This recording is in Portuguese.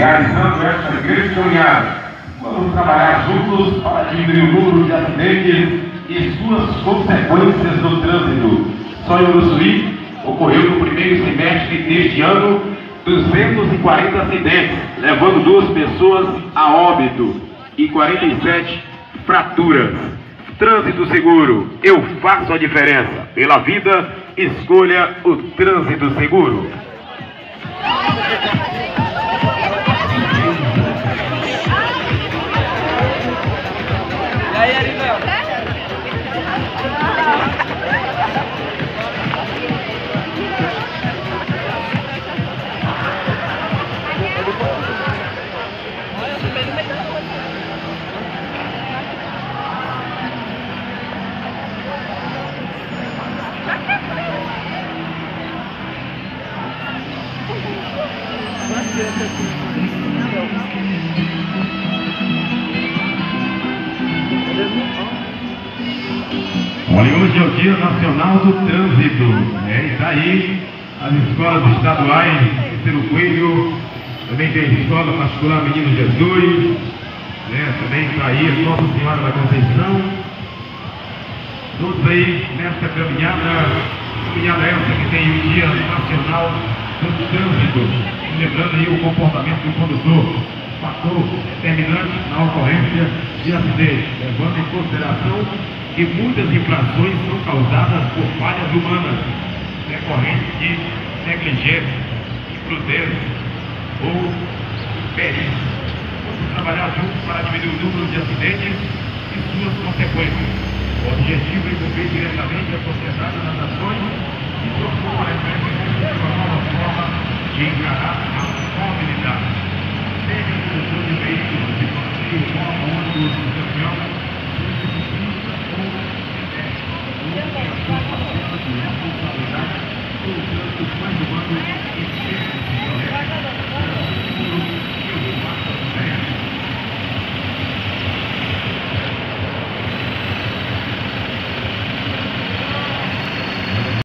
realizando esta grande caminhada. Vamos trabalhar juntos para diminuir o número de acidentes e suas consequências no trânsito. Só em Uruçuí ocorreu no primeiro semestre deste ano 240 acidentes, levando duas pessoas a óbito e 47 fraturas. Trânsito seguro, eu faço a diferença. Pela vida, escolha o trânsito seguro. Olha, hoje é o Dia Nacional do Trânsito. E está aí as escolas estaduais, Cícero Coelho, também tem a escola particular Menino Jesus, né? também está aí Nossa Senhora da Conceição. Todos aí nessa caminhada, caminhada essa que tem o Dia Nacional do Trânsito. Lembrando aí o comportamento do condutor, fator determinante na ocorrência de acidente, levando em consideração que muitas infrações são causadas por falhas humanas, decorrentes de negligência, imprudência ou perícia. Vamos trabalhar juntos para diminuir o número de acidentes e suas consequências. O objetivo é cumprir diretamente de encarar a mobilidade. Seja condutor de veículos de passeio, moto, ônibus, caminhão, responsabilidade, colocando mais humanos e